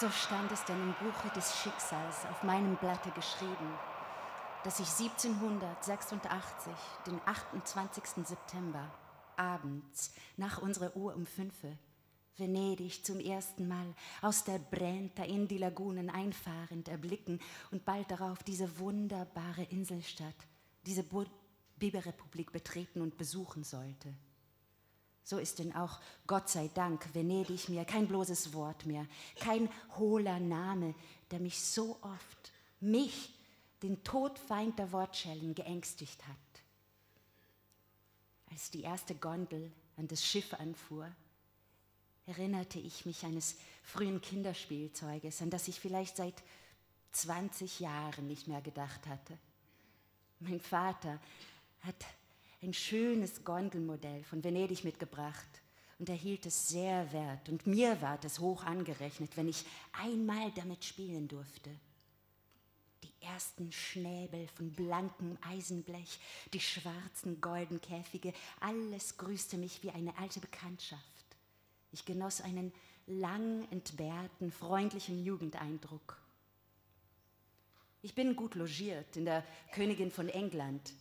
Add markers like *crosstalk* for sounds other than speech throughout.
So stand es denn im Buche des Schicksals auf meinem Blatte geschrieben, dass ich 1786, den 28. September, abends, nach unserer Uhr um fünfe, Venedig zum ersten Mal aus der Brenta in die Lagunen einfahrend erblicken und bald darauf diese wunderbare Inselstadt, diese Biberrepublik betreten und besuchen sollte. So ist denn auch, Gott sei Dank, Venedig mir kein bloßes Wort mehr, kein hohler Name, der mich so oft, mich, den Todfeind der Wortschellen, geängstigt hat. Als die erste Gondel an das Schiff anfuhr, erinnerte ich mich eines frühen Kinderspielzeuges, an das ich vielleicht seit 20 Jahren nicht mehr gedacht hatte. Mein Vater hat ein schönes Gondelmodell von Venedig mitgebracht und er hielt es sehr wert und mir ward es hoch angerechnet, wenn ich einmal damit spielen durfte. Die ersten Schnäbel von blankem Eisenblech, die schwarzen golden Käfige, alles grüßte mich wie eine alte Bekanntschaft. Ich genoss einen lang entbehrten, freundlichen Jugendeindruck. Ich bin gut logiert in der Königin von England,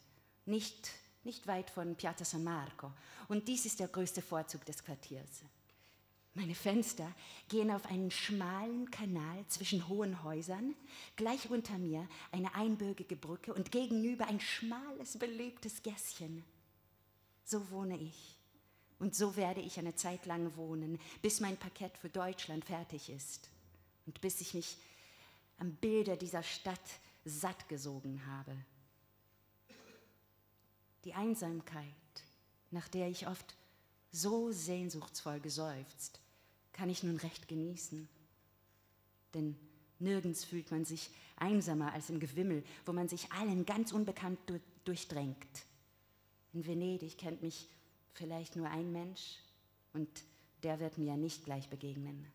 nicht nicht weit von Piazza San Marco. Und dies ist der größte Vorzug des Quartiers. Meine Fenster gehen auf einen schmalen Kanal zwischen hohen Häusern, gleich unter mir eine einbögige Brücke und gegenüber ein schmales, belebtes Gässchen. So wohne ich. Und so werde ich eine Zeit lang wohnen, bis mein Parkett für Deutschland fertig ist und bis ich mich am Bilde dieser Stadt sattgesogen habe. Die Einsamkeit, nach der ich oft so sehnsuchtsvoll geseufzt, kann ich nun recht genießen. Denn nirgends fühlt man sich einsamer als im Gewimmel, wo man sich allen ganz unbekannt durchdrängt. In Venedig kennt mich vielleicht nur ein Mensch und der wird mir nicht gleich begegnen.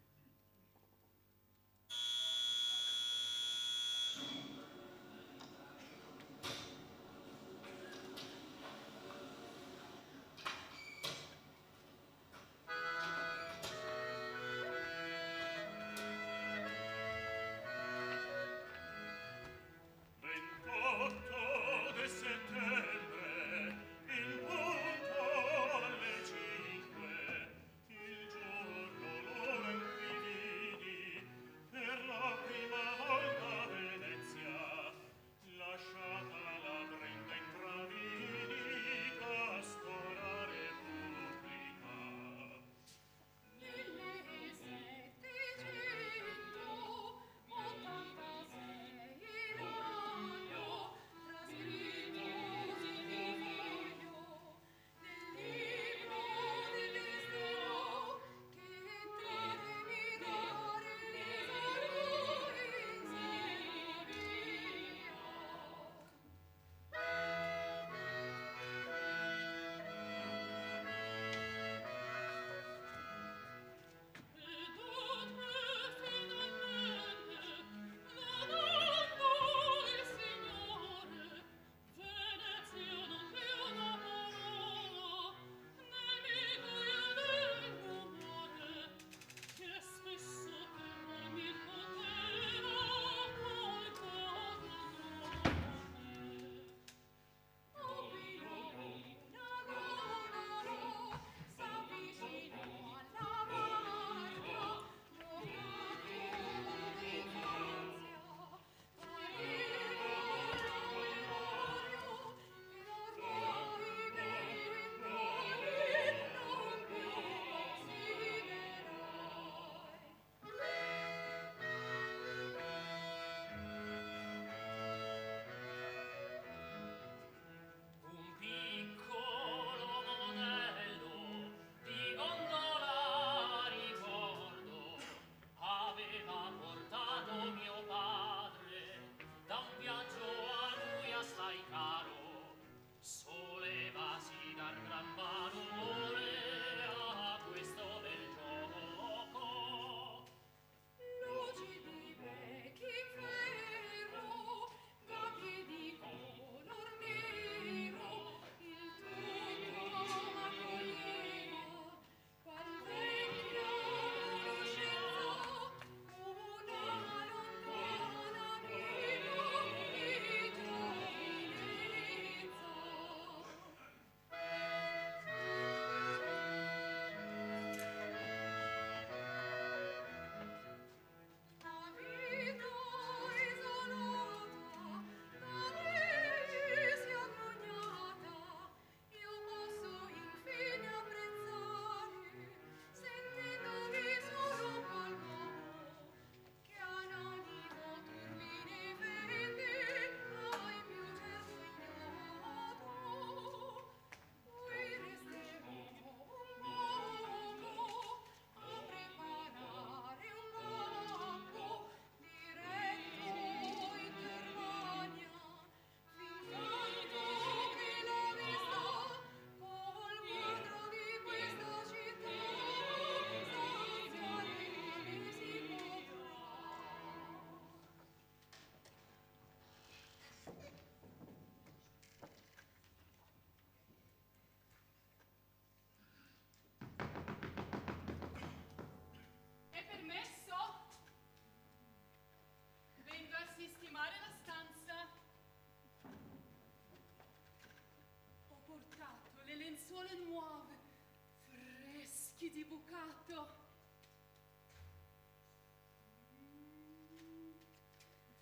Freschi di bucato.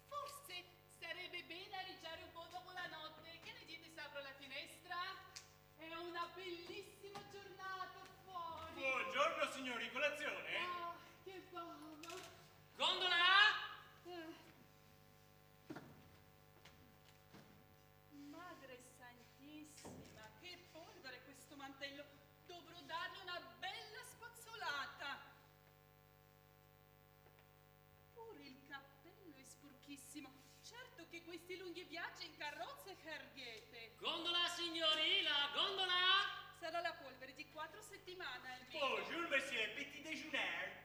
Forse sarebbe bene arieggiare un po' dopo la notte. Che ne dite se apro la finestra? È una bellissima giornata fuori. Buongiorno signori, colazione? Ah, che fama. Gondola! Eh. Madre santissima, che polvere questo mantello! Dovrò dargli una è sporchissimo. Certo che questi lunghi viaggi in carrozza e carghiete. Gondola, signori, la gondola! Sarà la polvere di quattro settimane almeno. Bonjour monsieur, petit déjeuner.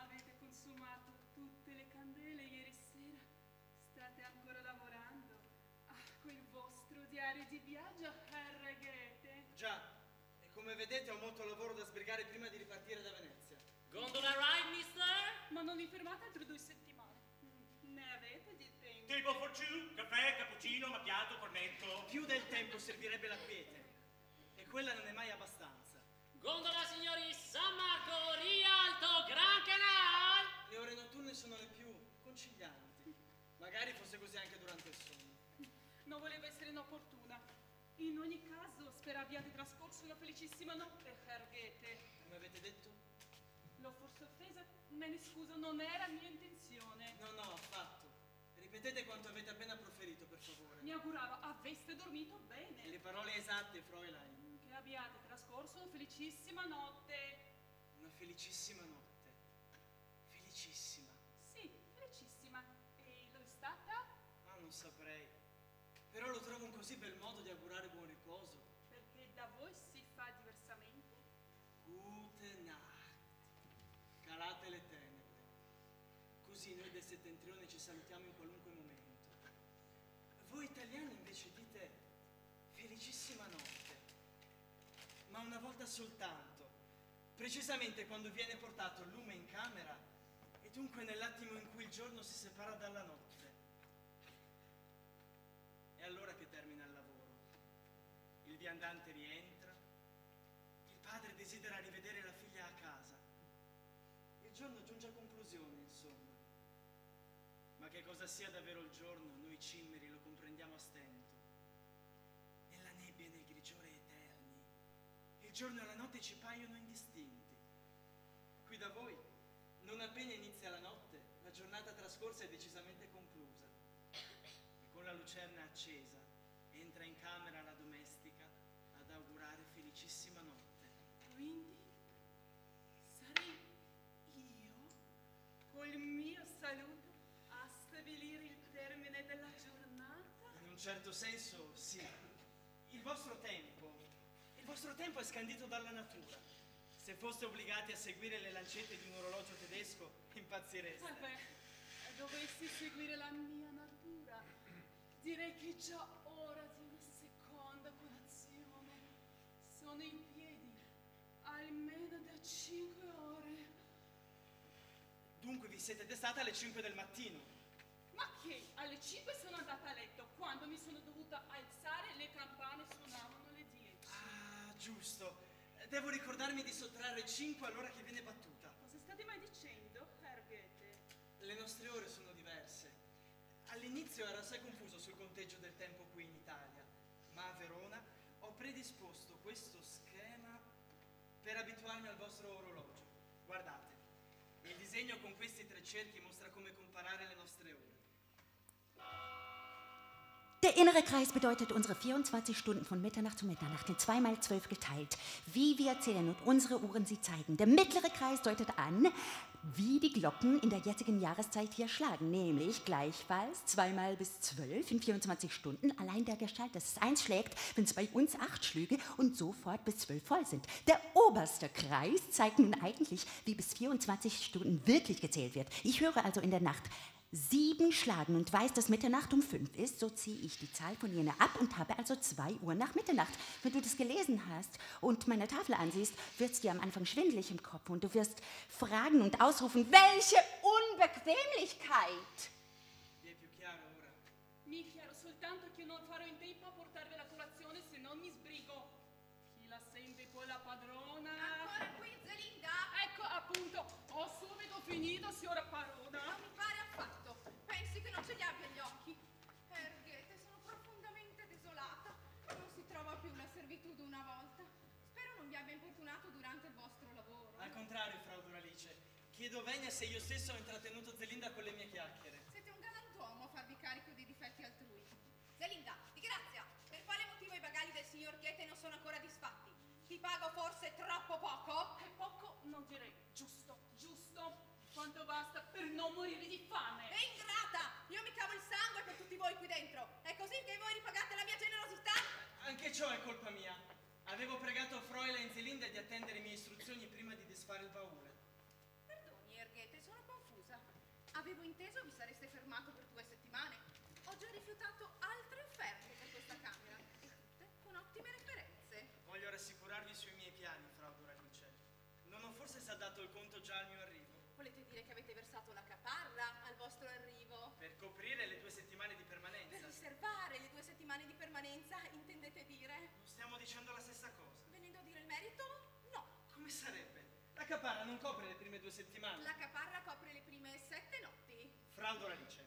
Avete consumato tutte le candele ieri sera? State ancora lavorando? a quel vostro diario di viaggio, Harrogate? Già, e come vedete ho molto lavoro da sbrigare prima di ripartire da Venezia. Gondola ride, mister? Ma non vi fermate altro due settimane? Ne avete di tempo? Table for two, caffè, cappuccino, macchiato, cornetto. Più del tempo servirebbe la quiete, e quella non è mai abbastanza. Gondola, signori, San Marco, Rialto, Gran Canal! Le ore notturne sono le più concilianti. Magari fosse così anche durante il sonno. Non volevo essere inopportuna. In ogni caso, spero abbiate trascorso una felicissima notte, Harrogate. Come avete detto? Me ne scuso, non era mia intenzione. No, no, affatto. Ripetete quanto avete appena proferito, per favore. Mi auguravo aveste dormito bene. E le parole esatte, Fräulein. Che abbiate trascorso una felicissima notte. Una felicissima notte. Felicissima. Sì, felicissima. E lo è stata? Ah, non saprei. Però lo trovo un così bel modo di augurare buon riposo. Settentrione ci salutiamo in qualunque momento. Voi italiani invece dite felicissima notte. Ma una volta soltanto. Precisamente quando viene portato il lume in camera e dunque nell'attimo in cui il giorno si separa dalla notte. È allora che termina il lavoro. Il viandante rientra, il padre desidera rivedere la figlia a casa. Il giorno giunge a conclusione, che cosa sia davvero il giorno, noi cimmeri lo comprendiamo a stento. Nella nebbia e nel grigiore eterni, il giorno e la notte ci paiono indistinti. Qui da voi, non appena inizia la notte, la giornata trascorsa è decisamente conclusa. E con la lucerna accesa, entra in camera la certo senso, sì. Il vostro tempo, il vostro tempo è scandito dalla natura. Se foste obbligati a seguire le lancette di un orologio tedesco, impazzireste. Vabbè, dovessi seguire la mia natura, direi che già ora di una seconda colazione sono in piedi almeno da cinque ore. Dunque vi siete destata alle 5 del mattino. Ma che alle 5 sono andata a letto, quando mi sono dovuta alzare le campane suonavano le 10. Ah, giusto. Devo ricordarmi di sottrarre 5 all'ora che viene battuta. Cosa state mai dicendo, Hergete? Le nostre ore sono diverse. All'inizio ero assai confuso sul conteggio del tempo qui in Italia, ma a Verona ho predisposto questo schema per abituarmi al vostro orologio. Guardate, il disegno con questi tre cerchi mostra come comparare le nostre ore. Der innere Kreis bedeutet unsere 24 Stunden von Mitternacht zu Mitternacht in 2 mal 12 geteilt, wie wir zählen und unsere Uhren sie zeigen. Der mittlere Kreis deutet an, wie die Glocken in der jetzigen Jahreszeit hier schlagen, nämlich gleichfalls 2 mal bis 12 in 24 Stunden. Allein der Gestalt, dass es eins schlägt, wenn es bei uns acht schlüge und sofort bis 12 voll sind. Der oberste Kreis zeigt nun eigentlich, wie bis 24 Stunden wirklich gezählt wird. Ich höre also in der Nacht sieben schlagen und weiß, dass Mitternacht um fünf ist, so ziehe ich die Zahl von jener ab und habe also zwei Uhr nach Mitternacht. Wenn du das gelesen hast und meine Tafel ansiehst, wird es dir am Anfang schwindelig im Kopf und du wirst fragen und ausrufen, welche Unbequemlichkeit! Mi chiaro soltanto che non farò in tempo a portarvi la colazione se non mi sbrigo. Chi la sente poi la padrona? Ancora qui, Zelinda? Ecco, appunto, ho subito finito, signora Parona. Contrario, Frau Doralice. Chiedo venia se io stesso ho intrattenuto Zelinda con le mie chiacchiere. Siete un galantuomo a farvi carico dei difetti altrui. Zelinda, di grazia, per quale motivo i bagagli del signor Goethe non sono ancora disfatti? Ti pago forse troppo poco? È poco, non direi. Giusto, giusto. Quanto basta per non morire di fame. E ingrata! Io mi cavo il sangue per tutti voi qui dentro. È così che voi ripagate la mia generosità? Anche ciò è colpa mia. Avevo pregato Fräulein Zelinda di attendere mie istruzioni prima di disfare il baule. Perdoni, Erghete, sono confusa. Avevo inteso vi sareste fermato per due settimane. Ho già rifiutato altre offerte per questa camera, e tutte con ottime referenze. Voglio rassicurarvi sui miei piani, Frau Doralice. Non ho forse saldato il conto già al mio arrivo. Volete dire che avete versato la caparra al vostro arrivo? Per coprire le due settimane di Per permanenza. riservare le due settimane di permanenza, intendete dire? Non stiamo dicendo la stessa Come sarebbe? La caparra non copre le prime due settimane. La caparra copre le prime sette notti. Frau Doralice,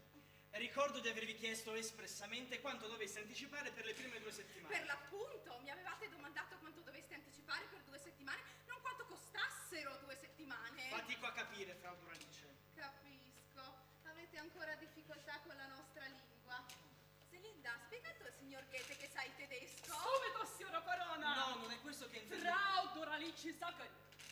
ricordo di avervi chiesto espressamente quanto dovessi anticipare per le prime due settimane. Per l'appunto, mi avevate domandato quanto doveste anticipare per due settimane, non quanto costassero due settimane. Fatico a capire, Frau Doralice. Capisco, avete ancora difficoltà con la nostra lingua. Zelinda, ha spiegato al signor Goethe che sai tedesco? Subito, signora Parona. No, non è questo che intendo. Frau Doralice Sacken,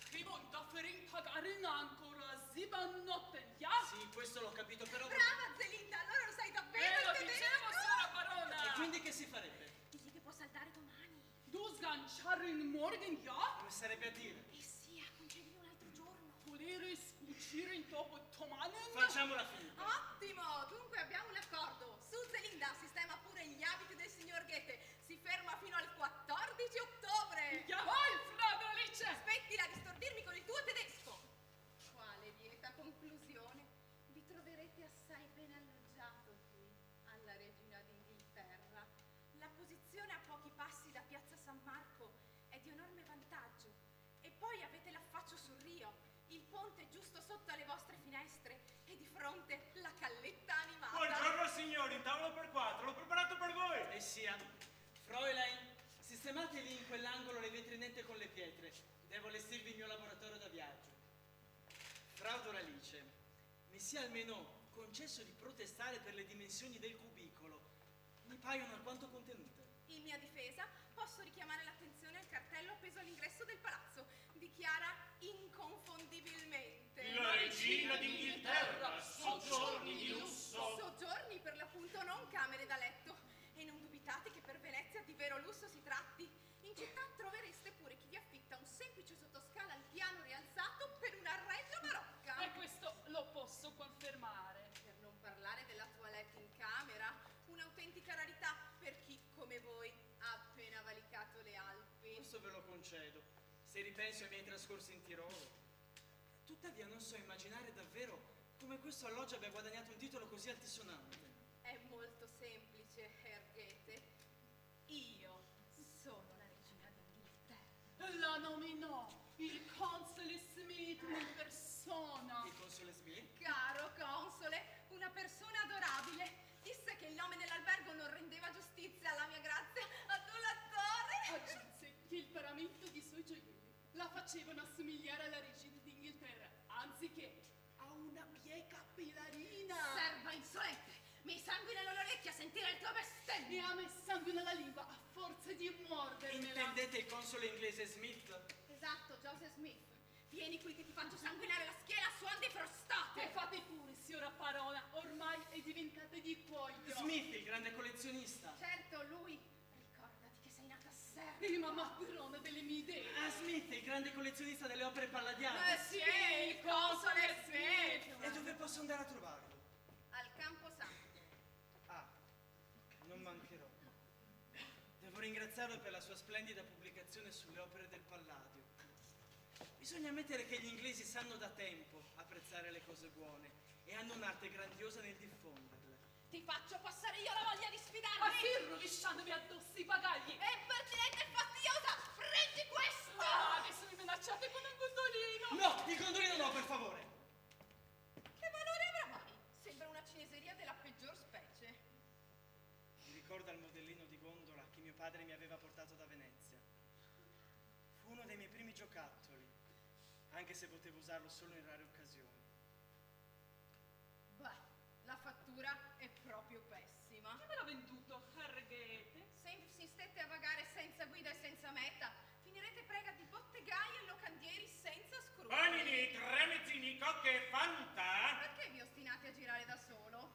che voi dafferin pagarin ancora sieben Noten, ja? Sì, questo l'ho capito, però... Brava Zelinda, allora lo sai Ve davvero lo il tedesco? dicevo, signora Parona. E quindi che si farebbe? Digli che può saltare domani. Du sganciarin morgen, ja? Come sarebbe a dire? Eh sì, concedimi un altro giorno. Volere scucire in topo tomanen? Facciamola finita. Ottimo, sotto alle vostre finestre e di fronte la calletta animata. Buongiorno signori, tavolo per quattro, l'ho preparato per voi. E sia. Fräulein, sistemate lì in quell'angolo le vetrinette con le pietre. Devo allestirvi il mio laboratorio da viaggio. Frau Doralice, mi sia almeno concesso di protestare per le dimensioni del cubicolo. Mi paiono alquanto contenute. In mia difesa posso richiamare l'attenzione al cartello appeso all'ingresso del palazzo. Dichiara inconfondibilmente. La regina d'Inghilterra, soggiorni di lusso. Soggiorni per l'appunto non camere da letto. E non dubitate che per Venezia di vero lusso si tratti. In città trovereste pure chi vi affitta un semplice sottoscala al piano rialzato per una reggia barocca. E questo lo posso confermare. Per non parlare della toilette in camera, un'autentica rarità per chi, come voi, ha appena valicato le Alpi. Questo ve lo concedo, se ripenso ai miei trascorsi in Tirolo. Tuttavia non so immaginare davvero come questo alloggio abbia guadagnato un titolo così altisonante. È molto semplice, Herr Goethe. Io sono la regina d'Inghilterra. La nominò il console Smith in persona. Il console Smith? Caro facevano assomigliare alla regina d'Inghilterra, anziché a una bieca pilarina. Serva insolente, mi sanguina l'orecchia a sentire il tuo E bestemmio. a me sangue nella lingua a forza di mordermela. Intendete il console inglese Smith? Esatto, Joseph Smith. Vieni qui che ti faccio sanguinare la schiena a suon di frostate. E fate pure, signora Parola, ormai è diventata di cuoio. Smith, il grande collezionista. Certo, lui. Prima padrona delle mie idee. Ah, Smith, il grande collezionista delle opere palladiane. Eh sì, il console Smith. E dove posso andare a trovarlo? Al Camposanto. Ah, non mancherò. Devo ringraziarlo per la sua splendida pubblicazione sulle opere del Palladio. Bisogna ammettere che gli inglesi sanno da tempo apprezzare le cose buone e hanno un'arte grandiosa nel diffonderle. Ti faccio passare io la voglia di Ma sfidarmi! sì, rovesciandomi addosso i bagagli! È impertinente e fastidiosa! Prendi questo! Ah, adesso mi minacciate con un gondolino! No, il condolino no, per favore. Che valore avrà mai? Sembra una cineseria della peggior specie. Mi ricorda il modellino di gondola che mio padre mi aveva portato da Venezia. Fu uno dei miei primi giocattoli, anche se potevo usarlo solo in rare occasioni. Senza scrupoli. Panini, tre mezzini, cocche e fanta. Perché vi ostinate a girare da solo?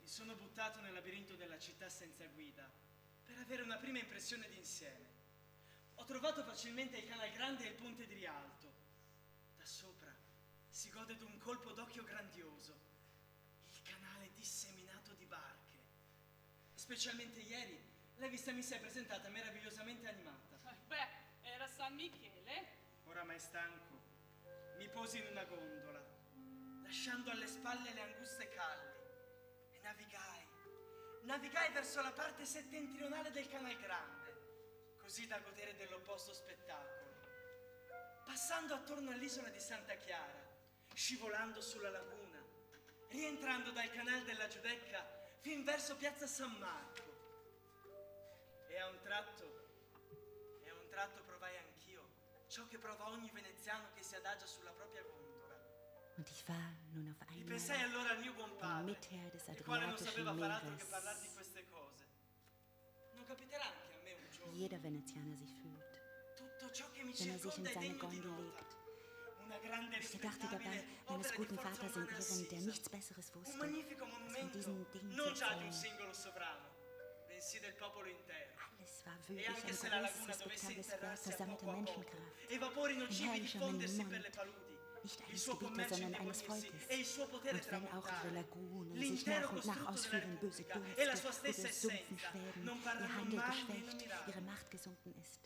Mi sono buttato nel labirinto della città senza guida per avere una prima impressione d'insieme. Ho trovato facilmente il canal grande e il ponte di Rialto. Da sopra si gode d'un colpo d'occhio grandioso. Il canale disseminato di barche. Specialmente ieri la vista mi si è presentata meravigliosamente animata. Eh, Beh, era San Michele. Oramai stanco, mi posi in una gondola, lasciando alle spalle le anguste calli, e navigai. Navigai verso la parte settentrionale del Canal Grande, così da godere dell'opposto spettacolo. Passando attorno all'isola di Santa Chiara, scivolando sulla laguna, rientrando dal canale della Giudecca fin verso piazza San Marco. E a un tratto, e a un tratto provai Und ich war nun auf einmal der Mitherr des Adriatischen Meeres. Jeder Venezianer sich fühlt, wenn er sich in seine Gondel legt. Ich gedachte dabei meines guten Vaters in Ehren, der nichts Besseres wusste, als von diesen Dingen zu erzählen war wirklich ein großes, respektables Kloster samt der Menschenkraft. Im Herrchen im nicht eines Gebieter, sondern eines Volkes. Und wenn auch ihre Lagunen sich nach und nach ausführen, böse Dürfte, ihre Sumpfen schweben, ihr Handel geschwächt, ihre Macht gesunken ist,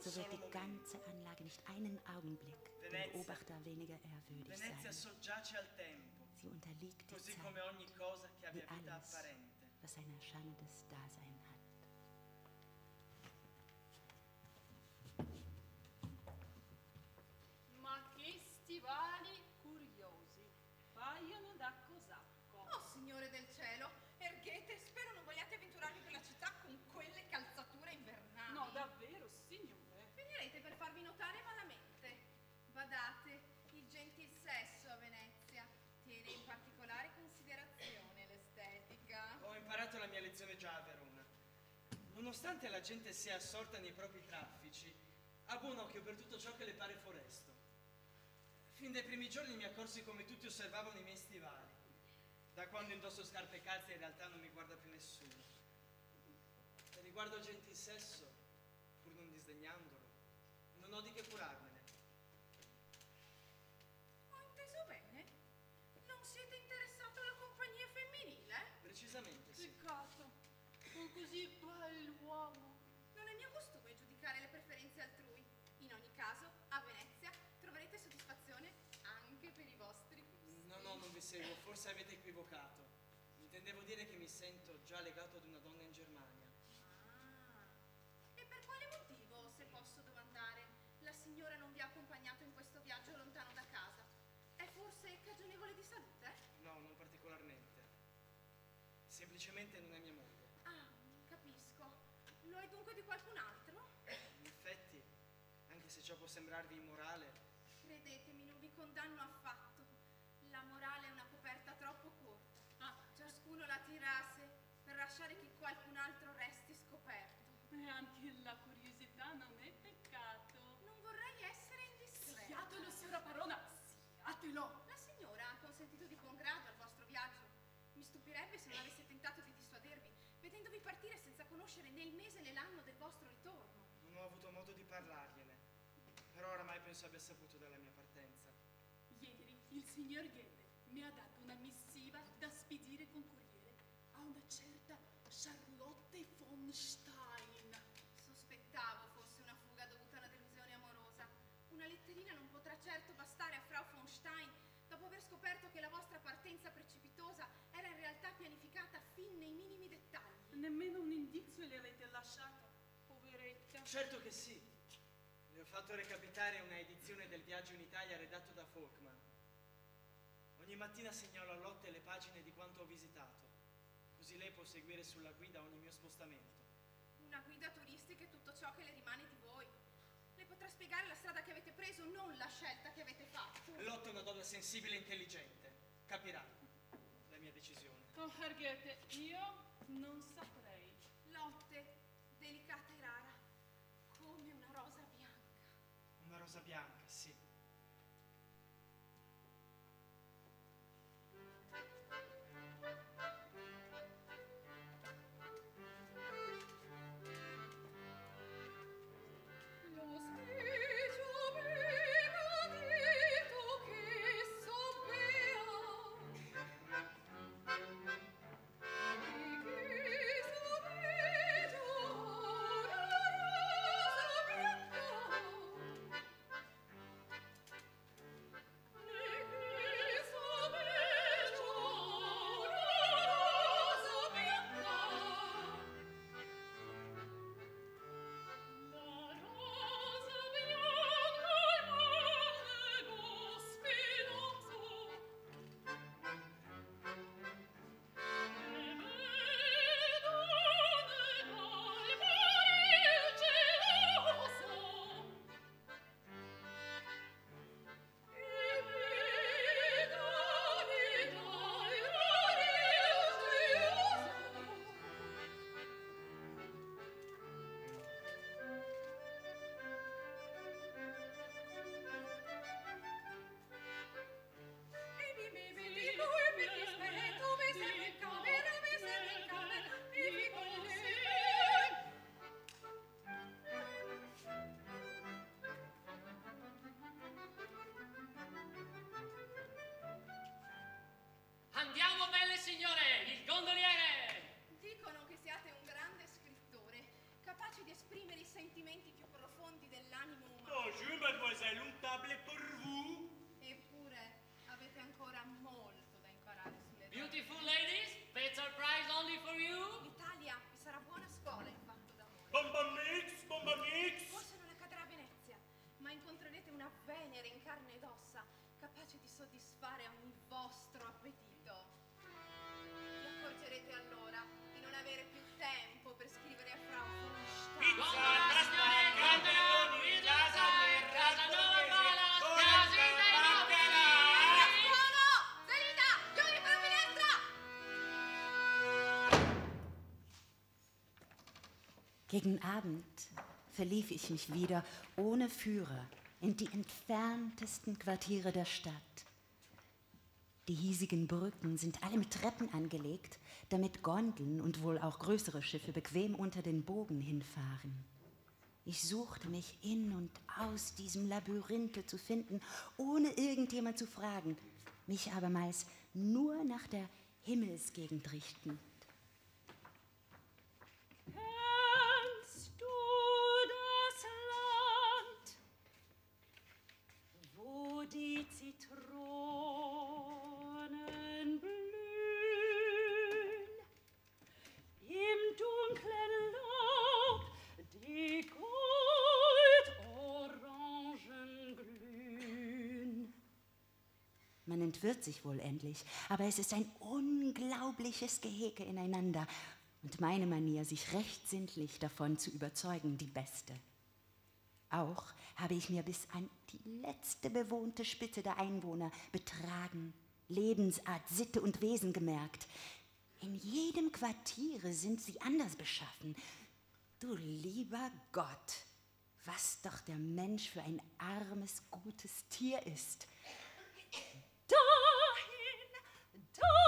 so wird die ganze Anlage nicht einen Augenblick dem Beobachter weniger ehrwürdig sein. Sie unterliegt der Zeit, wie alles, was ein erscheinendes Dasein hat. Nonostante la gente sia assorta nei propri traffici, ha buon occhio per tutto ciò che le pare foresto. Fin dai primi giorni mi accorsi come tutti osservavano i miei stivali. Da quando indosso scarpe calze in realtà non mi guarda più nessuno. E riguardo al gentil sesso, pur non disdegnandolo, non ho di che curarmene. Seguo, forse avete equivocato. Intendevo dire che mi sento già legato ad una donna in Germania. Ah, e per quale motivo, se posso domandare, la signora non vi ha accompagnato in questo viaggio lontano da casa? È forse cagionevole di salute? No, non particolarmente. Semplicemente non è mia moglie. Ah, capisco. Lo è dunque di qualcun altro? In effetti, anche se ciò può sembrarvi immorale, Credetemi, non vi condanno affatto. Parlargliene. Però oramai penso abbia saputo della mia partenza. Ieri il signor Gede mi ha dato una missiva da spedire con corriere a una certa Charlotte von Stein. Sospettavo fosse una fuga dovuta a una delusione amorosa. Una letterina non potrà certo bastare a Frau von Stein dopo aver scoperto che la vostra partenza precipitosa era in realtà pianificata Nemmeno un indizio le avete lasciato, poveretta. Certo che sì. Fatto recapitare una edizione del viaggio in Italia redatto da Folkman. Ogni mattina segnalo a Lotte le pagine di quanto ho visitato, così lei può seguire sulla guida ogni mio spostamento. Una guida turistica è tutto ciò che le rimane di voi. Le potrà spiegare la strada che avete preso, non la scelta che avete fatto. Lotte è una donna sensibile e intelligente. Capirà la mia decisione. Oh, Hergete, io non saprei. Una rosa Gegen Abend verlief ich mich wieder ohne Führer in die entferntesten Quartiere der Stadt. Die hiesigen Brücken sind alle mit Treppen angelegt, damit Gondeln und wohl auch größere Schiffe bequem unter den Bogen hinfahren. Ich suchte mich in und aus diesem Labyrinthe zu finden, ohne irgendjemand zu fragen, mich abermals nur nach der Himmelsgegend richtend. Man entwirrt sich wohl endlich, aber es ist ein unglaubliches Gehege ineinander und meine Manier, sich rechtssinnlich davon zu überzeugen, die beste. Auch habe ich mir bis an die letzte bewohnte Spitze der Einwohner Betragen, Lebensart, Sitte und Wesen gemerkt. In jedem Quartiere sind sie anders beschaffen. Du lieber Gott, was doch der Mensch für ein armes, gutes Tier ist. Oh.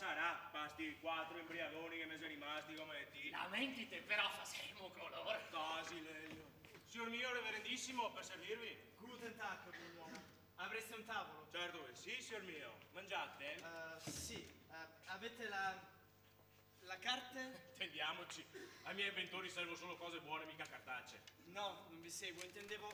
Sarà, basti quattro embriagoni che mi sono rimasti come ti. Lamentite, però facciamo colore. Quasi Lelio. Signor mio, reverendissimo, per servirvi? Guten Tag, buon'uomo. Avreste un tavolo? Certo che sì, signor mio. Mangiate? Eh, sì. Eh, avete la... la carta? Intendiamoci, ai miei inventori servono solo cose buone, mica cartacee. No, non vi seguo. Intendevo...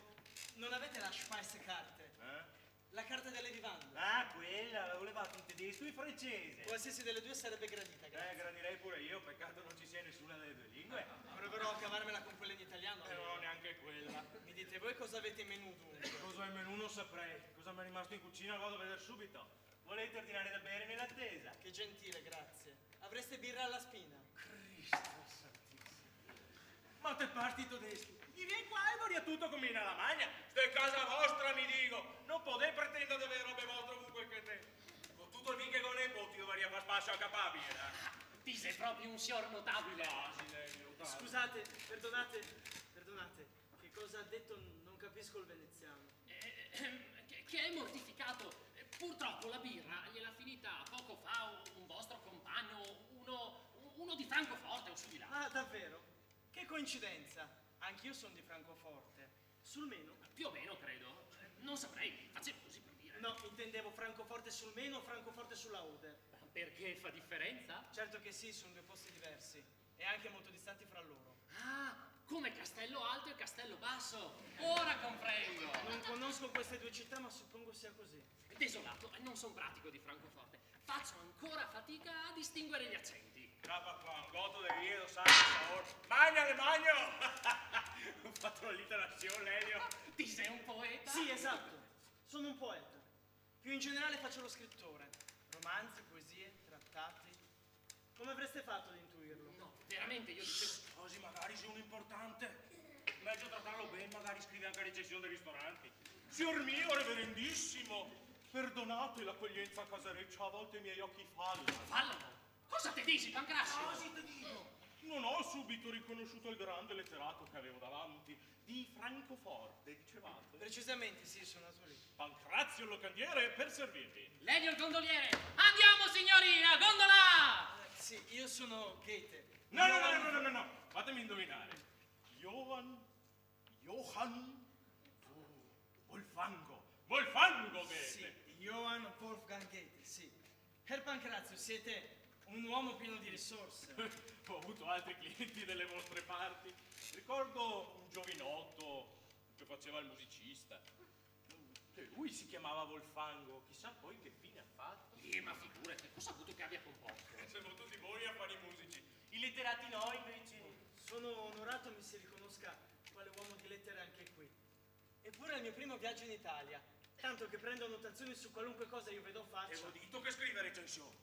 Non avete la Speisekarte? Eh? La carta delle vivande? Ah, quella, la volevate in tedesco in francese? Qualsiasi delle due sarebbe gradita, Eh, grazie. gradirei pure io, peccato non ci sia nessuna delle due lingue. Proverò a cavarmela con quella in italiano. Eh, non ho neanche quella. Mi dite voi cosa avete in menù dunque? Cosa è il menù non saprei. Cosa mi è rimasto in cucina vado a vedere subito. Volete ordinare da bere nell'attesa? Che gentile, grazie. Avreste birra alla spina? Cristo santissimo. Ma te parti tedeschi? Gli vieni qua e varia tutto come in Alamagna. Ste casa vostra, mi dico. Non potete pretendere di avere robe vostre ovunque che te. Con tutto il vin che con i botti dovrei far spazio a capabile. Eh? Ti sei proprio un signor notabile. Ah, calma. Scusate, perdonate, perdonate. Che cosa ha detto? Non capisco il veneziano. Eh, ehm, che, che è mortificato. Eh, Purtroppo la birra gliel'ha finita poco fa un, un vostro compagno, uno, uno di Francoforte o su di là. Ah, davvero? Che coincidenza. Anch'io sono di Francoforte. Sul meno? Più o meno, credo. Non saprei, facevo così per dire. No, intendevo Francoforte sul meno o Francoforte sulla Oder. Perché fa differenza? Certo che sì, sono due posti diversi e anche molto distanti fra loro. Ah, come Castello Alto e Castello Basso. Ora comprendo. Non conosco queste due città, ma suppongo sia così. Desolato, non sono pratico di Francoforte. Faccio ancora fatica a distinguere gli accenti. Qua, un goto de viedo, sa, sabor. Magnale, magno! Ho fatto l'alliterazione, Elio. Ti sei un poeta? Sì, esatto. Sono un poeta. Più in generale faccio lo scrittore. Romanzi, poesie, trattati. Come avreste fatto ad intuirlo? No, veramente, io dicevo... Così magari sei un importante. Meglio trattarlo bene, magari scrive anche recensioni dei ristoranti. Signor mio, reverendissimo, perdonate l'accoglienza casareccia, a volte i miei occhi fallano. Fallano! Cosa te dici, Pancrazio? Quasi te dico. Non ho subito riconosciuto il grande letterato che avevo davanti. Di Francoforte, dicevate. Precisamente sì, sono nato lì. Pancrazio il locandiere per servirvi. Lei il gondoliere! Andiamo, signorina! Gondola! Eh, sì, io sono Goethe. No, no, no, no, no, no, no, fatemi indovinare. Johann, Johann, oh, Wolfango, Wolfango Sì, Goethe. Johann Wolfgang Goethe, sì. Herr Pancrazio, siete un uomo pieno di risorse. *laughs* Ho avuto altri clienti delle vostre parti. Ricordo un giovinotto che faceva il musicista. E lui si chiamava Wolfango, chissà poi che fine ha fatto. Eh, ma figurati, cosa ha avuto che abbia composto? *laughs* Siamo tutti voi a fare i musici. I letterati no, invece. Sono onorato mi si riconosca quale uomo di lettere anche qui. Eppure è il mio primo viaggio in Italia. Tanto che prendo annotazioni su qualunque cosa io vedo o Avevo faccia. dito che scrive recensioni.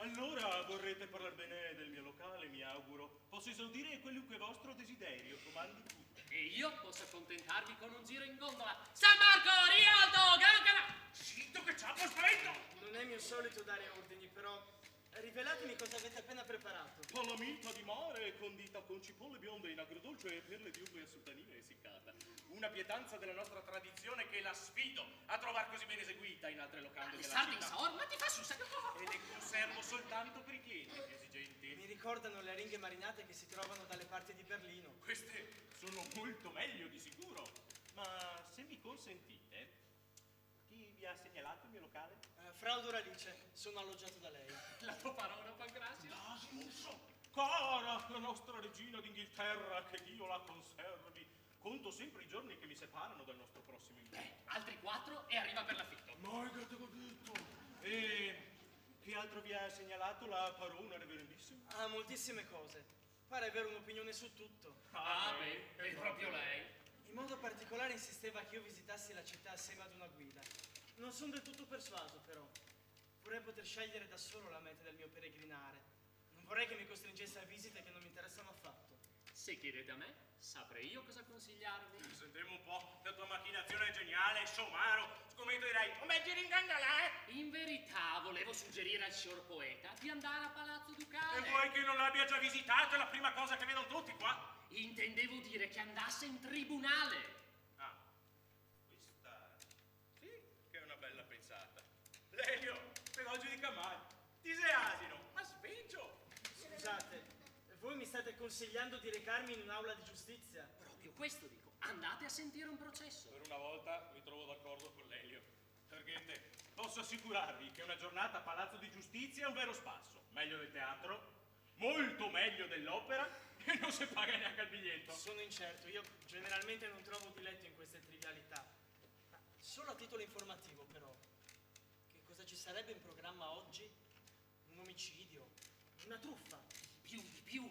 Allora vorrete parlare bene del mio locale, mi auguro. Posso esaudire qualunque vostro desiderio, comandi tutto. E io posso accontentarvi con un giro in gondola. San Marco, Rialto, Gran Canaria! Zitto che ciapo stretto! Non è mio solito dare ordini, però rivelatemi cosa avete appena preparato. Palamita di mare condita con cipolle bionde in agrodolce e perle di uve sultanine essiccata. Una pietanza della nostra tradizione che la sfido a trovare così ben eseguita in altre locande Le della sarde in città. saor, ma ti fa su E le conservo soltanto per i clienti più esigenti. Mi ricordano le aringhe marinate che si trovano dalle parti di Berlino. Queste sono molto meglio di sicuro. Ma se mi consentite, vi ha segnalato il mio locale? Eh, Frau Doralice, sono alloggiato da lei. *laughs* La tua parola, Pancrazio? Asunso, cara la nostra regina d'Inghilterra, che Dio la conservi. Conto sempre i giorni che mi separano dal nostro prossimo incontro. Beh, altri quattro e arriva per l'affitto. Ma che te l'ho detto? E che altro vi ha segnalato la parona, reverendissimo? Ha moltissime cose. Pare avere un'opinione su tutto. Ah, beh, è proprio lei. In modo particolare insisteva che io visitassi la città assieme ad una guida. Non sono del tutto persuaso, però. Vorrei poter scegliere da solo la meta del mio peregrinare. Non vorrei che mi costringesse a visite che non mi interessano affatto. Se chiedete a me, saprei io cosa consigliarvi. Sentiamo un po', la tua macchinazione è geniale, somaro. Scommetto direi, oh, ma giri in gangala, eh? In verità, volevo suggerire al signor poeta di andare a Palazzo Ducale. E vuoi che non l'abbia già visitato? È la prima cosa che vedono tutti qua. intendevo dire che andasse in tribunale. Ah, questa... Sì, che è una bella pensata. Lelio, per oggi di Camai. Ti sei asino, ma spingio. Scusate, voi mi state consigliando di recarmi in un'aula di giustizia? Proprio questo dico, andate a sentire un processo. Per una volta mi trovo d'accordo con Lelio. Perché posso assicurarvi che una giornata a Palazzo di Giustizia è un vero spasso. Meglio del teatro, molto meglio dell'opera *laughs* e non si paga neanche il biglietto. Sono incerto, io generalmente non trovo diletto in queste trivialità. Solo a titolo informativo, però, sarebbe in programma oggi? Un omicidio? Una truffa? Più di più,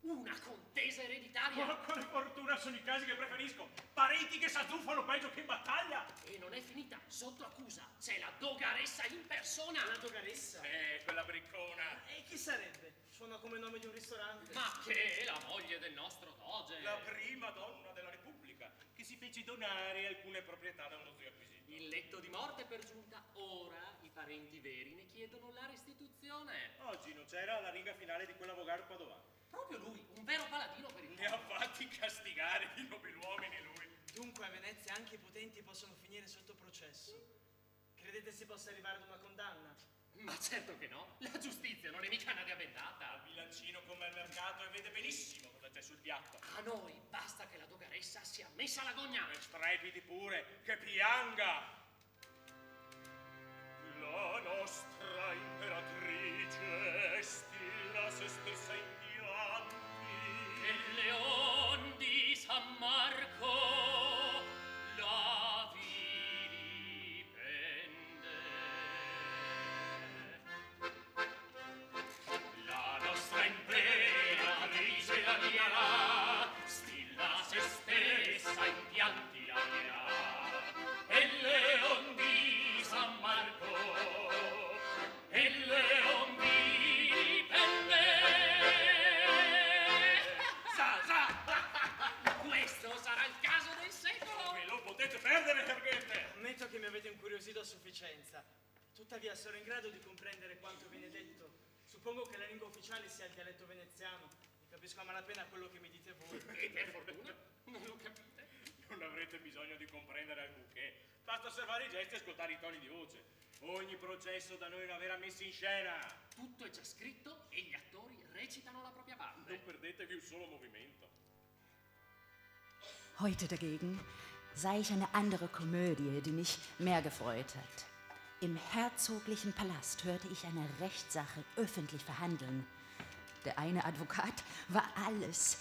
una contesa ereditaria. Ma quale fortuna sono i casi che preferisco! Parenti che s'azzuffano peggio che in battaglia! E non è finita, sotto accusa c'è la dogaressa in persona. La dogaressa? Eh, quella briccona. E chi sarebbe? Suona come nome di un ristorante. Ma che è la moglie del nostro doge. La prima donna della Repubblica, che si fece donare alcune proprietà da uno zio acquisito. Il letto di morte per giunta, ora i parenti veri ne chiedono la restituzione. Oggi non c'era la ringa finale di quell'avvocato padovano. Proprio lui, un vero paladino per il Ne ha fatti castigare di nobiluomini lui. Dunque a Venezia anche i potenti possono finire sotto processo. Credete si possa arrivare ad una condanna? Ma certo che no, la giustizia non è mica una diaventata. Il bilancino come al mercato e vede benissimo cosa c'è sul piatto. A noi basta che la dogaressa sia messa alla gogna. E strepiti pure, che pianga! La nostra imperatrice stilla se stessa in pianti. E leon di San Marco osservare i gesti e ascoltare i toni di voce. Ogni processo da noi è una vera messa in scena. Tutto è già scritto e gli attori recitano la propria parte. Non perdetevi un solo movimento. Heute dagegen sah ich eine andere Komödie, die mich mehr gefreut hat. Im herzoglichen Palast hörte ich eine Rechtssache öffentlich verhandeln. Der eine Advokat war alles,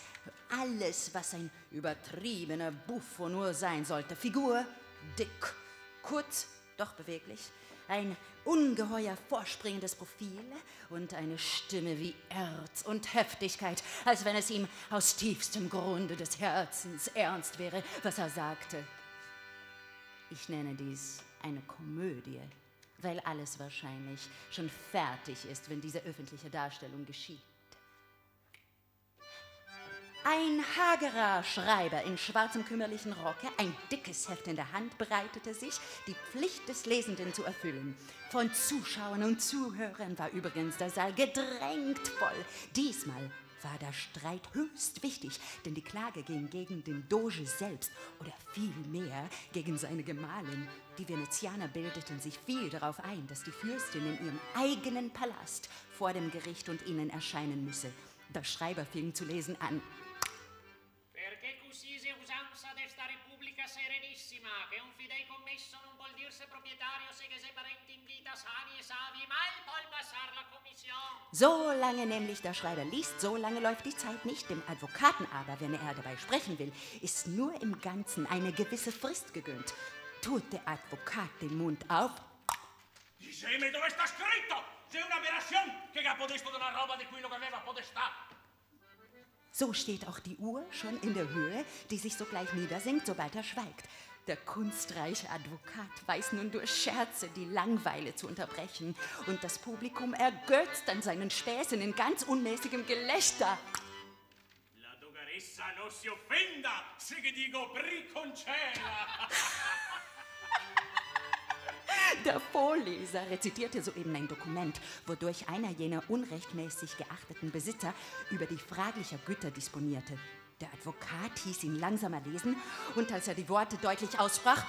alles, was ein übertriebener Buffo nur sein sollte. Figur, dick, kurz, doch beweglich. Ein ungeheuer vorspringendes Profil und eine Stimme wie Erz und Heftigkeit, als wenn es ihm aus tiefstem Grunde des Herzens ernst wäre, was er sagte. Ich nenne dies eine Komödie, weil alles wahrscheinlich schon fertig ist, wenn diese öffentliche Darstellung geschieht. Ein hagerer Schreiber in schwarzem kümmerlichen Rocke, ein dickes Heft in der Hand, bereitete sich, die Pflicht des Lesenden zu erfüllen. Von Zuschauern und Zuhörern war übrigens der Saal gedrängt voll. Diesmal war der Streit höchst wichtig, denn die Klage ging gegen den Doge selbst oder vielmehr gegen seine Gemahlin. Die Venezianer bildeten sich viel darauf ein, dass die Fürstin in ihrem eigenen Palast vor dem Gericht und ihnen erscheinen müsse. Der Schreiber fing zu lesen an. Serenissima, che un fidei commesso non vuol dirse proprietario se che se parenti in vita sani e savi, mai poi passar la commissione. So lange nämlich der Schreiber liest, so lange läuft die Zeit nicht. Dem Advokaten aber, wenn er dabei sprechen will, ist nur im Ganzen eine gewisse Frist gegönnt. Tut der Advokat den Mund auf, Dicemi dove sta scritto! C'è un'aberrazione che capodesto della roba di cui non aveva podestà! So steht auch die Uhr schon in der Höhe, die sich sogleich niedersenkt, sobald er schweigt. Der kunstreiche Advokat weiß nun durch Scherze die Langweile zu unterbrechen und das Publikum ergötzt an seinen Späßen in ganz unmäßigem Gelächter. La dogaressa non si offenda se che dico briconcella! *laughs* Der Vorleser rezitierte soeben ein Dokument, wodurch einer jener unrechtmäßig geachteten Besitzer über die fraglicher Güter disponierte. Der Advokat hieß ihn langsamer lesen und als er die Worte deutlich aussprach,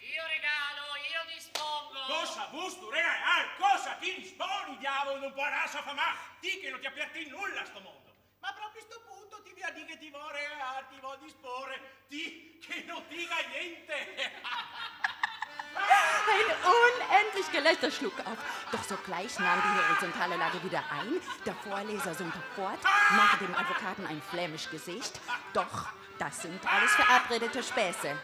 Io regalo, io dispongo. Cosa, Busto, regai, cosa ti disponi, diavolo, non parassa affamare? Di che non ti aperti nulla a sto mondo. Ma proprio a sto punto ti via di che ti vuoi regalare, ti vuoi disporre, di che non dica niente. *laughs* Ein unendlich Gelächter schlug auf. Doch sogleich nahm die horizontale Lage wieder ein. Der Vorleser summte fort, machte dem Advokaten ein flämisch Gesicht. Doch das sind alles verabredete Späße.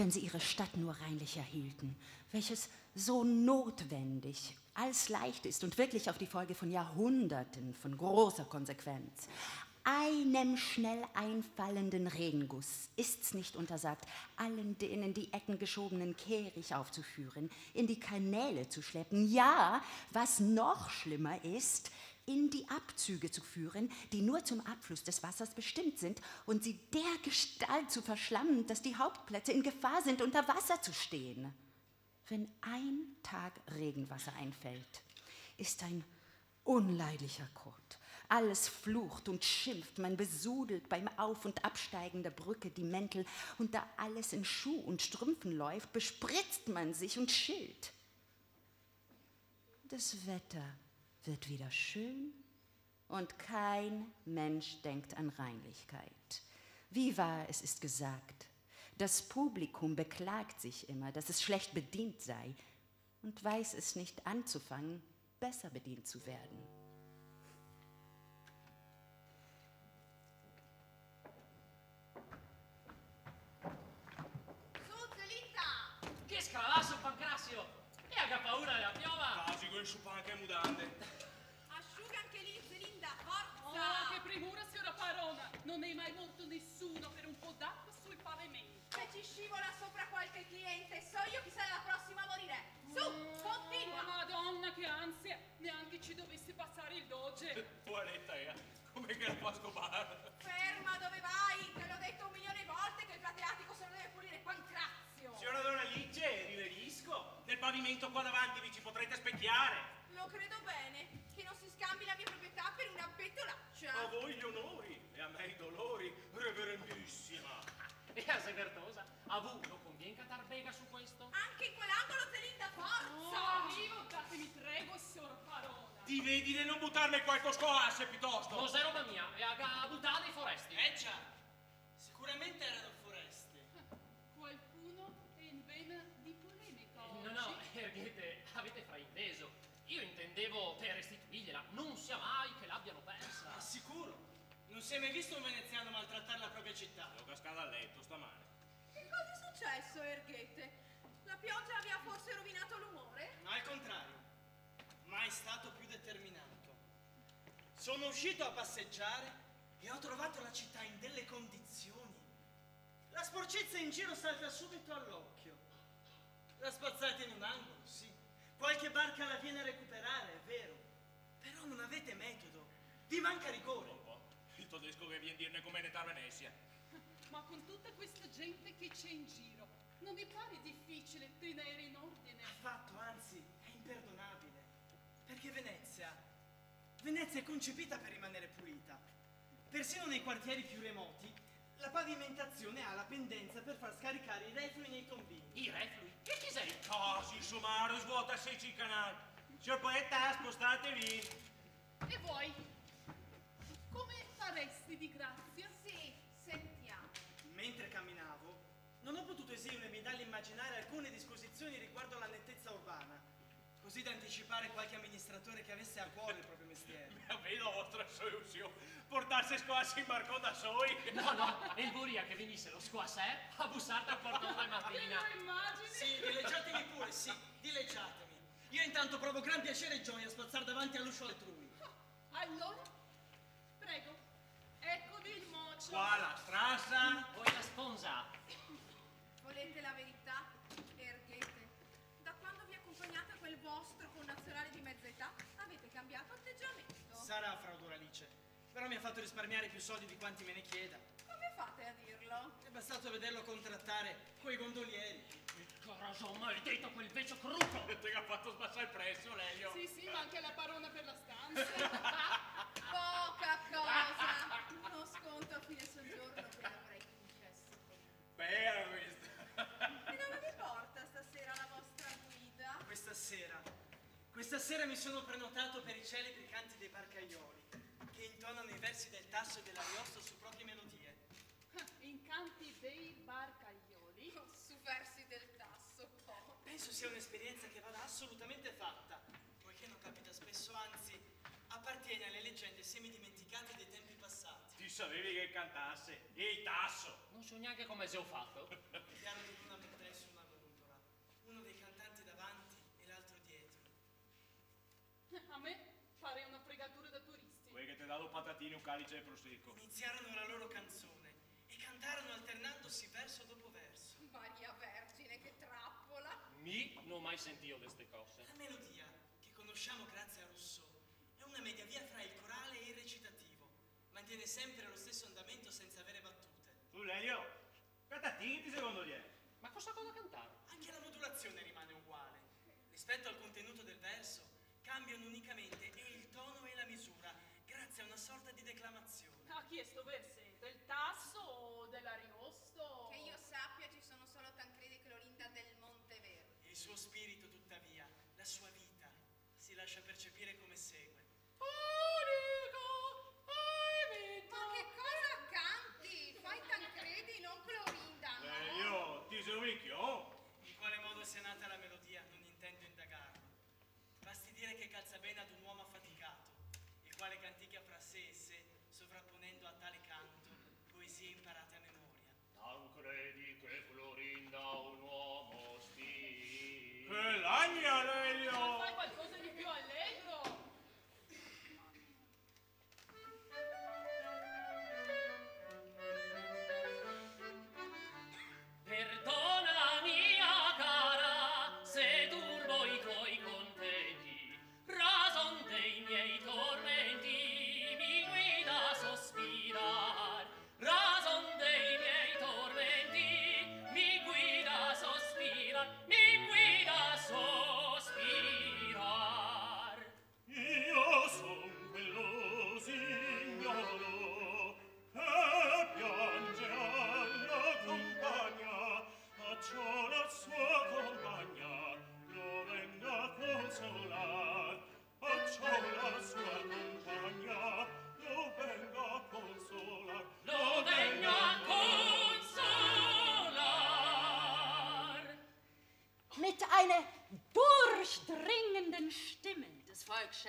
Wenn sie ihre Stadt nur reinlich erhielten, welches so notwendig als leicht ist und wirklich auf die Folge von Jahrhunderten von großer Konsequenz. Einem schnell einfallenden Regenguss ist's nicht untersagt, allen den in die Ecken geschobenen Kehricht aufzuführen, in die Kanäle zu schleppen, ja, was noch schlimmer ist, in die Abzüge zu führen, die nur zum Abfluss des Wassers bestimmt sind und sie der Gestalt zu verschlammen, dass die Hauptplätze in Gefahr sind, unter Wasser zu stehen. Wenn ein Tag Regenwasser einfällt, ist ein unleidlicher Kot. Alles flucht und schimpft, man besudelt beim Auf- und Absteigen der Brücke die Mäntel, und da alles in Schuh und Strümpfen läuft, bespritzt man sich und schilt. Das Wetter wird wieder schön und kein Mensch denkt an Reinlichkeit. Wie wahr es ist gesagt, das Publikum beklagt sich immer, dass es schlecht bedient sei und weiß es nicht anzufangen, besser bedient zu werden. Su panche e mutande. Asciuga anche lì, Zelinda, Oh, forza! che premura, signora Parona! Non è mai morto nessuno per un po' d'acqua sui pavimenti. Se ci scivola sopra qualche cliente, so io chi sarà la prossima a morire. Su, Oh, continua! Madonna, che ansia! Neanche ci dovesse passare il doge. Poveretta ea, come che la fa scopare? Ferma dove vai! Te l'ho detto un milione di volte che il plateatico se lo deve pulire Pancrazio! Signora. Nel pavimento qua davanti vi ci potrete specchiare. Lo credo bene, che non si scambi la mia proprietà per una petolaccia. A voi gli onori e a me i dolori, reverendissima. *laughs* E a Severtosa, a voi non conviene catar bega su questo? Anche in quell'angolo, Zelinda, Oh, forza! arrivo, datemi prego, signor Parona. Ti vedi di non buttarmi qualche scolasse piuttosto? Cos'è roba mia? E a buttare i foresti? Eh già, sicuramente erano si è mai visto un veneziano maltrattare la propria città. L'ho cascata a letto stamane. Che cosa è successo, Erghete? La pioggia vi ha forse rovinato l'umore? Al contrario, mai stato più determinato. Sono uscito a passeggiare e ho trovato la città in delle condizioni. La sporcezza in giro salta subito all'occhio. La spazzate in un angolo, sì. Qualche barca la viene a recuperare, è vero. Però non avete metodo. Vi manca rigore. Tedesco che viene a dirne come Netar Venezia. *laughs* Ma con tutta questa gente che c'è in giro, non mi pare difficile tenere in ordine? Affatto, anzi, è imperdonabile. Perché Venezia, Venezia è concepita per rimanere pulita. Persino nei quartieri più remoti, la pavimentazione ha la pendenza per far scaricare i reflui nei tombini. I reflui? Che chi sei? Così, somaro, svuota seci il canale. Signor poeta, spostatevi. E voi? Come faresti di grazia? Sì, sentiamo. Mentre camminavo, non ho potuto esimermi dall'immaginare alcune disposizioni riguardo alla nettezza urbana, così da anticipare qualche amministratore che avesse a cuore il proprio mestiere. *laughs* Vedo vostra soluzione. Portarsi squassi in barco da soi. *laughs* No, no, e il Buria che venisse lo squasser a bussarti al portone la mattina. Che immagini! Sì, dileggiatevi pure, sì, dileggiatemi. Io intanto provo gran piacere e gioia a spazzare davanti all'uscio altrui. Però mi ha fatto risparmiare più soldi di quanti me ne chieda. Come fate a dirlo? È bastato vederlo contrattare coi gondolieri. Coraggio maledetto quel vecchio crucco. Ti ha fatto sbassare il prezzo, Lelio. Sì, sì, ma anche la parona per la stanza. *laughs* Poca cosa! Uno sconto a fine soggiorno che avrei concesso. Bella questa. E dove vi porta stasera la vostra guida? Questa sera, questa sera mi sono prenotato per i celebri canti dei barcaioli, che intonano i versi del tasso e dell'ariosto su proprie melodie. *laughs* Incanti dei barcaioli. Su versi del tasso, po'. Penso sia un'esperienza che vada assolutamente fatta, poiché non capita spesso, anzi, appartiene alle leggende semidimenticate dei tempi passati. Ti sapevi che cantasse? Il tasso. Non so neanche come se ho fatto. Piano di luna mentre su una gondola, uno dei cantanti davanti e l'altro dietro. A me pare una fregatura da dato patatine e un calice di prosecco. Iniziarono la loro canzone e cantarono alternandosi verso dopo verso. Maria Vergine, che trappola! Mi non ho mai sentito queste cose. La melodia, che conosciamo grazie a Rousseau, è una media via fra il corale e il recitativo. Mantiene sempre lo stesso andamento senza avere battute. Tu, Lelio, patatine secondo te? Ma cosa cosa cantare? Anche la modulazione rimane uguale. Rispetto al contenuto del verso, cambiano unicamente e il tono e la misura, a una sorta di declamazione. Ha chiesto verse del tasso o dell'ariosto? Che io sappia ci sono solo Tancredi e Clorinda del Monteverde. Il suo spirito, tuttavia, la sua vita, si lascia percepire come segue. Ma disease.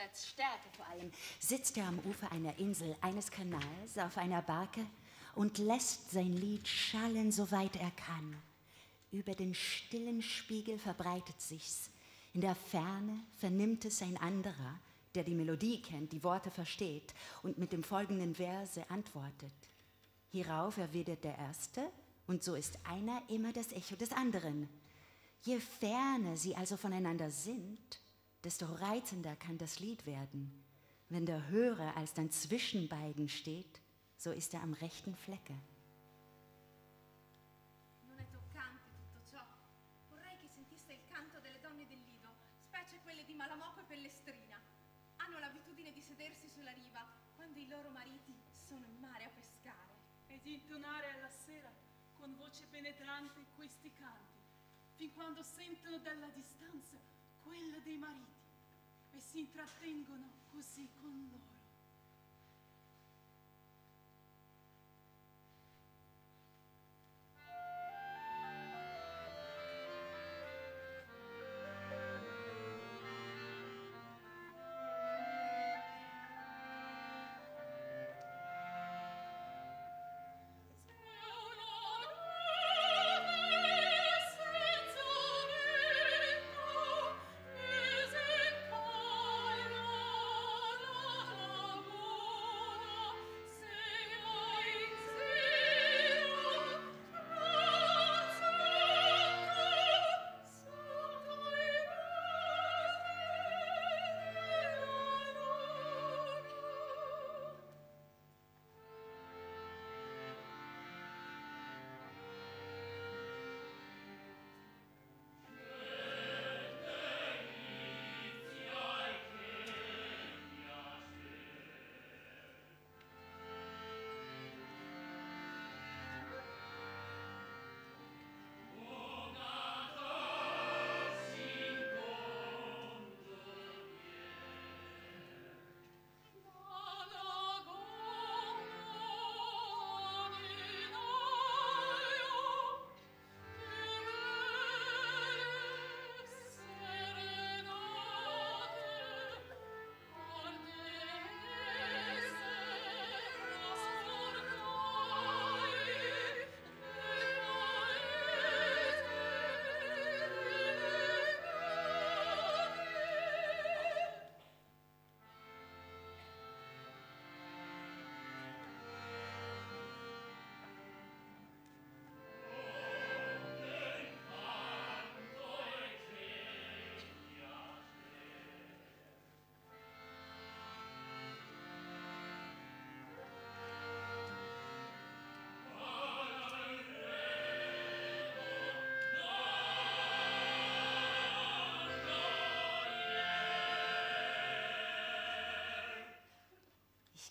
Volksschätz Stärke vor allem sitzt er am Ufer einer Insel, eines Kanals, auf einer Barke und lässt sein Lied schallen, soweit er kann. Über den stillen Spiegel verbreitet sich's. In der Ferne vernimmt es ein anderer, der die Melodie kennt, die Worte versteht und mit dem folgenden Verse antwortet. Hierauf erwidert der Erste, und so ist einer immer das Echo des anderen. Je ferner sie also voneinander sind, desto reizender kann das Lied werden. Wenn der Hörer als dann zwischen beiden steht, so ist er am rechten Flecke. Non è toccante tutto ciò. Vorrei che sentiste il canto delle donne del Lido, specie quelle di Malamoco e Pellestrina. Hanno l'abitudine di sedersi sulla riva quando i loro mariti sono in mare a pescare. E di intonare alla sera con voce penetrante questi canti, fin quando sentono dalla distanza quella dei mariti e si intrattengono così con loro.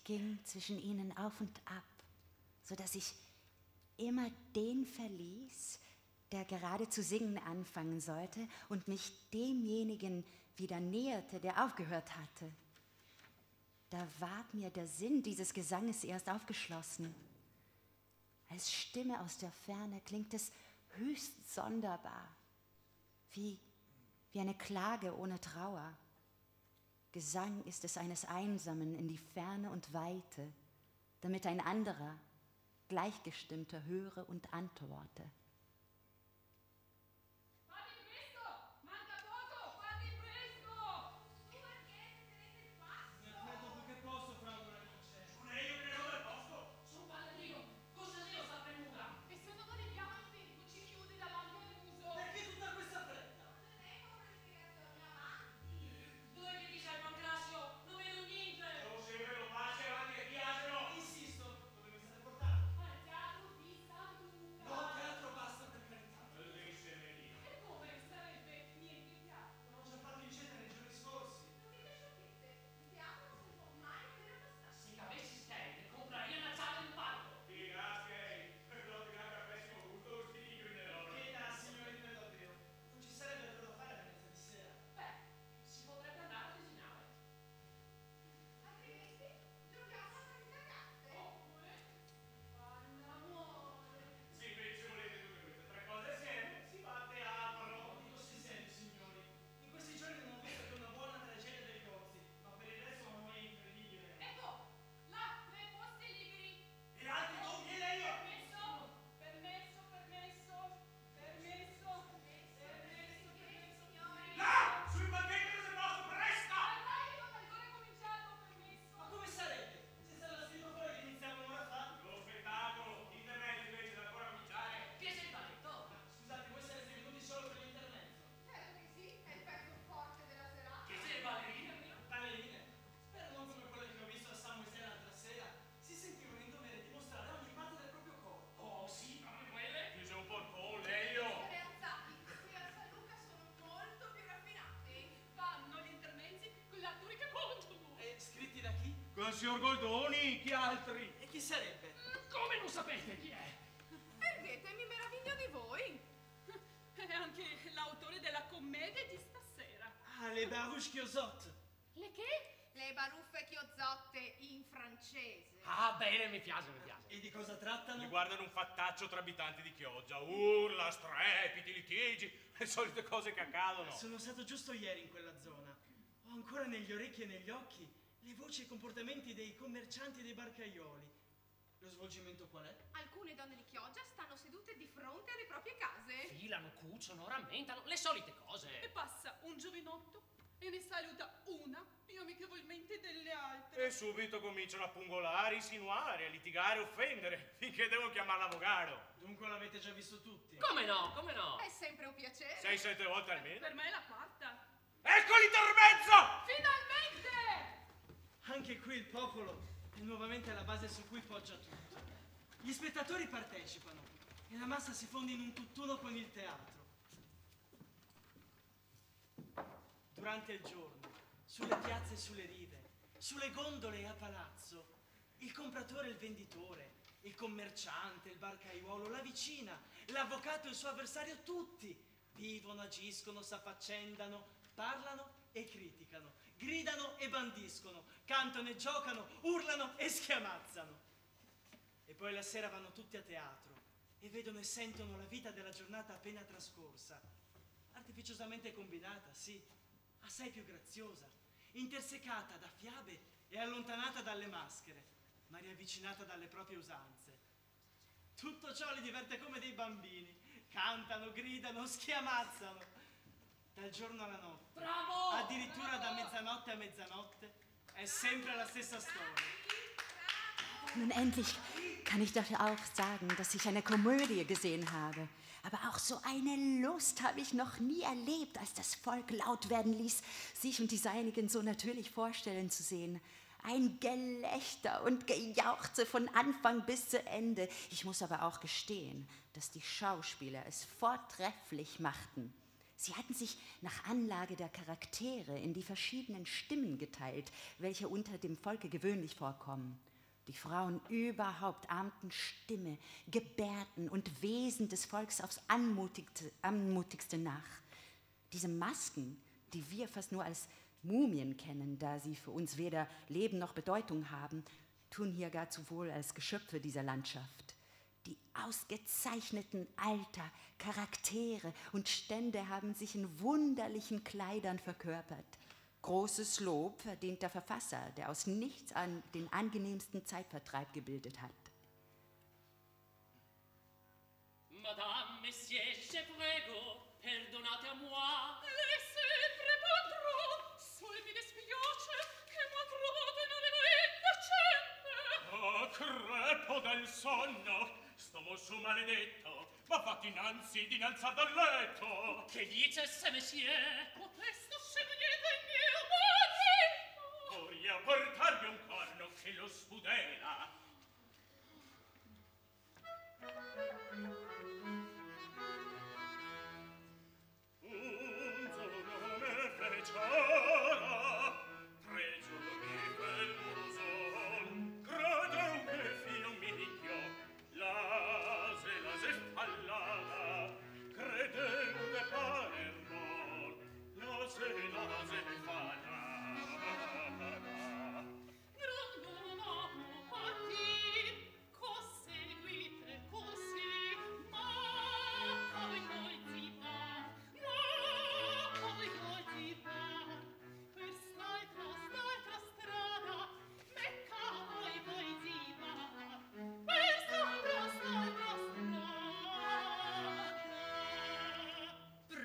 Ich ging zwischen ihnen auf und ab, so dass ich immer den verließ, der gerade zu singen anfangen sollte und mich demjenigen wieder näherte, der aufgehört hatte. Da ward mir der Sinn dieses Gesanges erst aufgeschlossen. Als Stimme aus der Ferne klingt es höchst sonderbar, wie, wie eine Klage ohne Trauer. Gesang ist es eines Einsamen in die Ferne und Weite, damit ein anderer, Gleichgestimmter höre und antworte. Signor Goldoni, chi altri? E chi sarebbe? Come non sapete chi è? Perdete, mi meraviglio di voi. È anche l'autore della commedia di stasera. Ah, le Baruch Chiosot. Le che? Le baruffe chiozzotte in francese. Ah, bene, mi piace, mi piace. E di cosa trattano? Riguardano un fattaccio tra abitanti di Chioggia. Urla, strepiti, litigi, le solite cose che accadono. Sono stato giusto ieri in quella zona. Ho ancora negli orecchi e negli occhi le voci e i comportamenti dei commercianti e dei barcaioli. Lo svolgimento qual è? Alcune donne di Chioggia stanno sedute di fronte alle proprie case. Filano, cuciono, rammentano, le solite E cose. passa un giovinotto e ne saluta una più amichevolmente delle altre. E subito cominciano a pungolare, insinuare, a litigare, a offendere, finché devono chiamare l'avvocato. Dunque l'avete già visto tutti? Come no, come no? È sempre un piacere. Sei, sette volte almeno. Per me è la quarta. Ecco l'intermezzo! Finalmente! Anche qui il popolo è nuovamente la base su cui poggia tutto. Gli spettatori partecipano e la massa si fonde in un tutt'uno con il teatro. Durante il giorno, sulle piazze e sulle rive, sulle gondole e a palazzo, il compratore e il venditore, il commerciante, il barcaiuolo, la vicina, l'avvocato e il suo avversario, tutti vivono, agiscono, s'affaccendano, parlano e criticano, gridano e bandiscono, cantano e giocano, urlano e schiamazzano. E poi la sera vanno tutti a teatro e vedono e sentono la vita della giornata appena trascorsa, artificiosamente combinata, sì, assai più graziosa, intersecata da fiabe e allontanata dalle maschere, ma riavvicinata dalle proprie usanze. Tutto ciò li diverte come dei bambini, cantano, gridano, schiamazzano. Dal giorno alla notte, Bravo! addirittura da mezzanotte a mezzanotte, è sempre la stessa storia. Nun endlich kann ich doch auch sagen, dass ich eine Komödie gesehen habe. Aber auch so eine Lust habe ich noch nie erlebt, als das Volk laut werden ließ, sich und die Seinigen so natürlich vorstellen zu sehen. Ein Gelächter und Gejauchze von Anfang bis zu Ende. Ich muss aber auch gestehen, dass die Schauspieler es vortrefflich machten. Sie hatten sich nach Anlage der Charaktere in die verschiedenen Stimmen geteilt, welche unter dem Volke gewöhnlich vorkommen. Die Frauen überhaupt ahmten Stimme, Gebärden und Wesen des Volks aufs anmutigste, anmutigste nach. Diese Masken, die wir fast nur als Mumien kennen, da sie für uns weder Leben noch Bedeutung haben, tun hier gar zu wohl als Geschöpfe dieser Landschaft. Ausgezeichneten Alter, Charaktere und Stände haben sich in wunderlichen Kleidern verkörpert. Großes Lob verdient der Verfasser, der aus nichts an den angenehmsten Zeitvertreib gebildet hat. Madame, Messieurs, je prego, perdonate a moi. Laissez prepondre, sol mi dispiace che madrone non è innocente. Oh, crepo del sonno! Sto mosso maledetto, ma fatti innanzi dinanzar dal letto. Che dice se messie? Cotesto se il mio marito. Vorrei apportarvi un corno che lo spudela.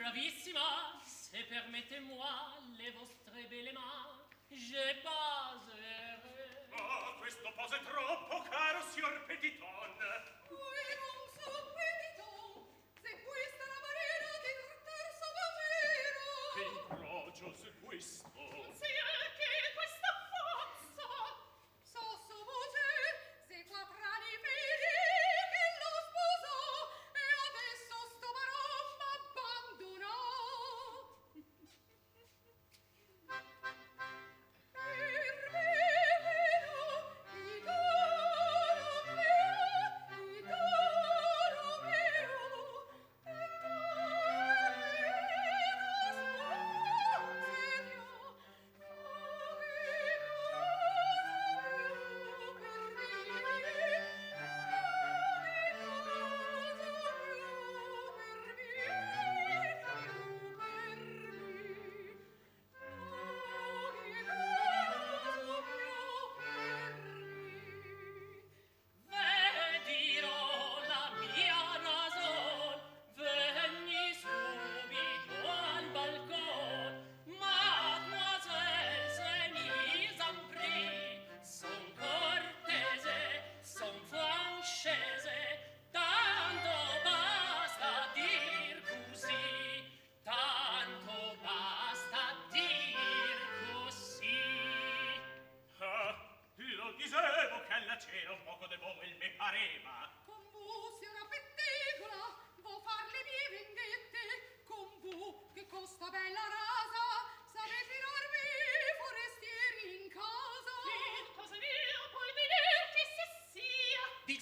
Bravissima, se permettez-moi le vostre belle mains, je baserai. Oh, questo pose troppo, caro signor Petitore.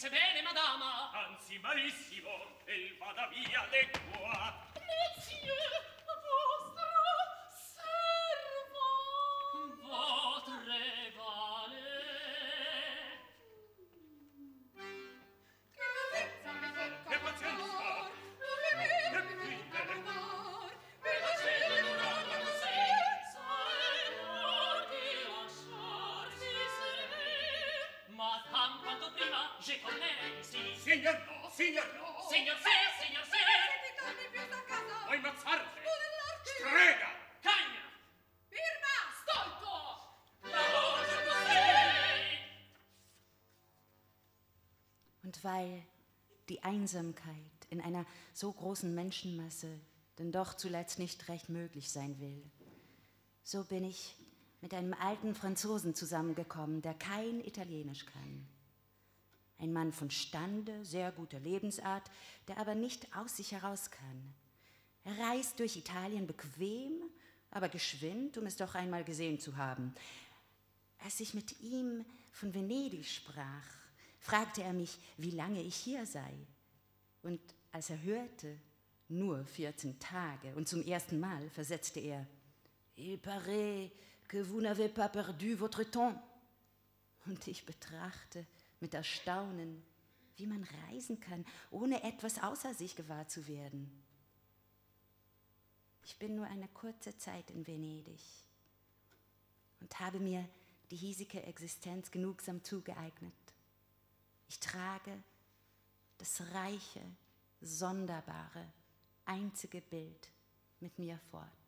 dice bene, madama, anzi malissimo, e il vada via de qua. Weil die Einsamkeit in einer so großen Menschenmasse denn doch zuletzt nicht recht möglich sein will, so bin ich mit einem alten Franzosen zusammengekommen, der kein Italienisch kann. Ein Mann von Stande, sehr guter Lebensart, der aber nicht aus sich heraus kann. Er reist durch Italien bequem, aber geschwind, um es doch einmal gesehen zu haben. Als ich mit ihm von Venedig sprach, fragte er mich, wie lange ich hier sei. Und als er hörte, nur 14 Tage, und zum ersten Mal versetzte er, Il paraît que vous n'avez pas perdu votre temps. Und ich betrachte mit Erstaunen, wie man reisen kann, ohne etwas außer sich gewahr zu werden. Ich bin nur eine kurze Zeit in Venedig und habe mir die hiesige Existenz genugsam zugeeignet. Ich trage das reiche, sonderbare, einzige Bild mit mir fort.